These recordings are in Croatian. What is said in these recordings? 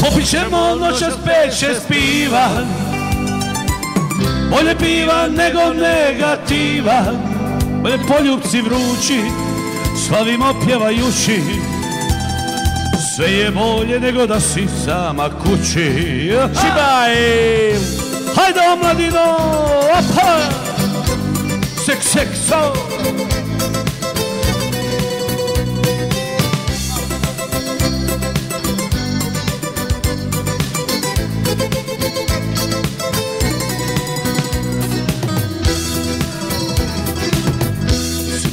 Popit ćemo noćas pet šest piva. Bolje piva nego negativa. Bolje poljubci vrući Slavimo pjevajući. Sve je bolje nego da si sama kući. Šibaj Hajde omladino Opa! Sek sek so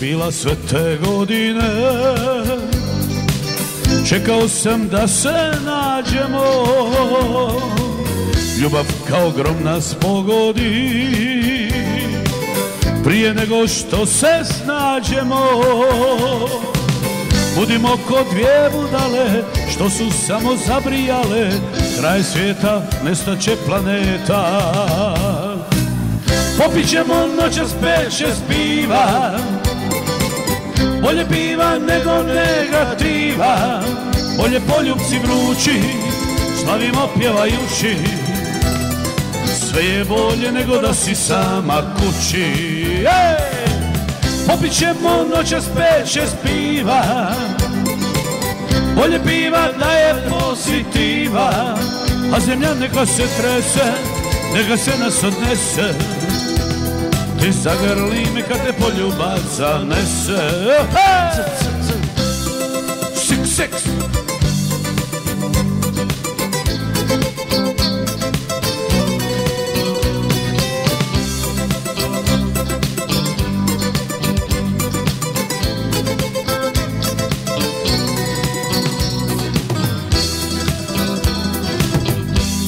bila sve te godine. Čekao sam da se nađemo. Ljubav kao grom nas pogodi. Prije nego što se snađemo Budimo ko dvije budale Što su samo zabrijale Kraj svijeta nestaće planeta. Popit ćemo noćas pet šest bolje piva nego negativa. Bolje poljubci vrući Slavimo pjevajući. Sve je bolje nego da si sama kući! Popit ćemo noćas pet šest piva. Bolje piva da je pozitiva. A zemlja neka se trese Neka se nas odnese ti zagrli me kad te poljubac zanese. Sik, sik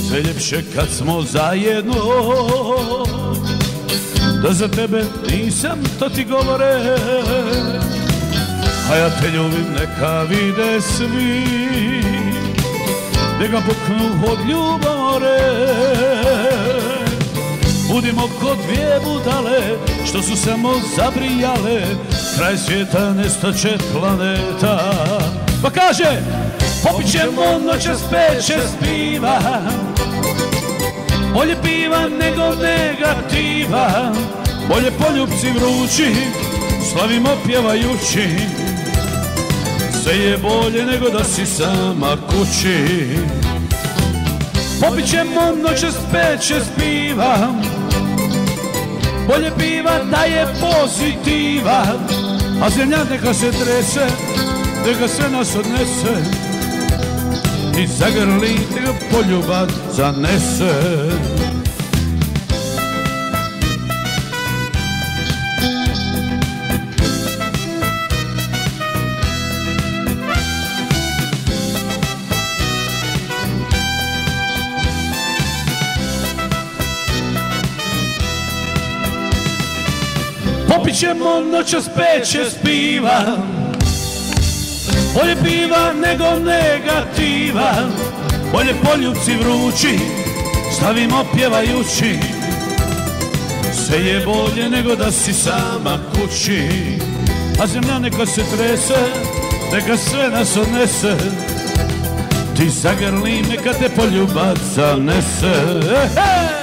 Sve ljepše kad smo zajedno da za tebe nisam, to ti govore. A ja te ljubim, neka vide svi. Neka puknu od ljubomore Budimo kod dvije budale Što su samo zabrijale. Kraj svijeta nestaće planeta. Pa kaže Popit ćemo noćas pet šest bolje piva nego negativa. Bolje poljubci vrući Slavimo pjevajući. Sve je bolje nego da si sama kući. Popit ćemo noćas pet šest piva. Bolje piva da je pozitiva. A zemlja neka se trese Neka sve nas odnese i zagrli ga poljubac zanese. Popit ćemo noćas pet šest bolje piva nego negativa. Bolje poljubci vrući Stavimo pjevajući. Sve je bolje nego da si sama kući. A zemlja neka se trese Neka sve nas odnese. Ti zagrli neka te poljubac zanese. Hey!